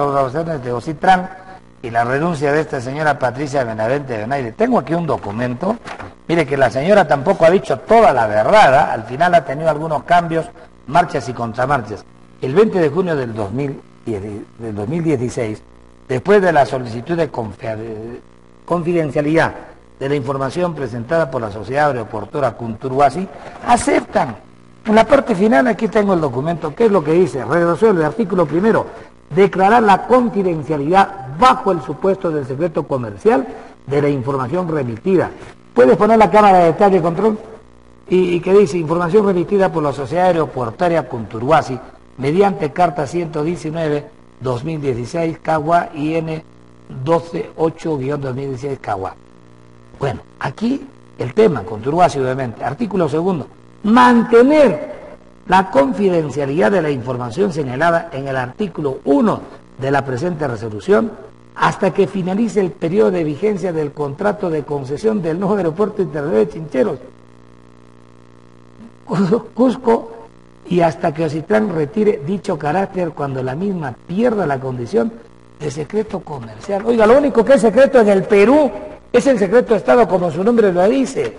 observaciones de Ocitran y la renuncia de esta señora Patricia Benavente Benaire. Tengo aquí un documento, mire que la señora tampoco ha dicho toda la verdad, ¿ah? al final ha tenido algunos cambios, marchas y contramarchas. El 20 de junio del, 2016, después de la solicitud de confidencialidad de la información presentada por la Sociedad Aeroportuaria Cunturhuasi, aceptan. En la parte final, aquí tengo el documento, ¿qué es lo que dice? Resuelve, artículo primero, declarar la confidencialidad bajo el supuesto del secreto comercial de la información remitida. ¿Puedes poner la cámara de detalle de control? Y, que dice, información remitida por la Sociedad Aeroportaria Cunturhuasi mediante carta 119-2016 CAGUA IN 128-2016 CAGUA. Bueno, aquí el tema, Cunturhuasi obviamente, artículo segundo, mantener la confidencialidad de la información señalada en el artículo 1 de la presente resolución hasta que finalice el periodo de vigencia del contrato de concesión del nuevo aeropuerto internacional de Chincheros, Cusco, y hasta que Ocitlán retire dicho carácter cuando la misma pierda la condición de secreto comercial. Oiga, lo único que es secreto en el Perú es el secreto de Estado, como su nombre lo dice.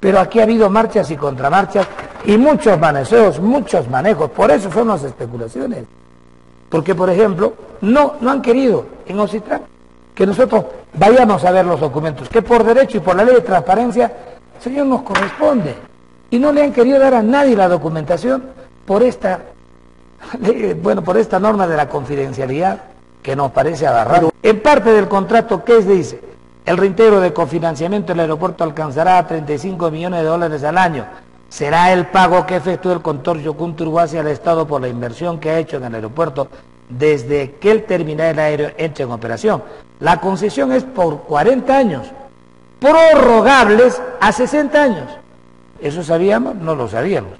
Pero aquí ha habido marchas y contramarchas y muchos manejos, muchos manejos. Por eso son las especulaciones. Porque, por ejemplo, no, no han querido en Ocitrán que nosotros vayamos a ver los documentos, que por derecho y por la ley de transparencia, Señor, nos corresponde. Y no le han querido dar a nadie la documentación por esta, bueno, por esta norma de la confidencialidad que nos parece agarrado. En parte del contrato, ¿qué dice? El reintegro de cofinanciamiento del aeropuerto alcanzará 35 millones de dólares al año será el pago que efectúe el contorcio Cunturguasi al Estado por la inversión que ha hecho en el aeropuerto desde que el terminal aéreo entre en operación. La concesión es por 40 años, prorrogables a 60 años. ¿Eso sabíamos? No lo sabíamos.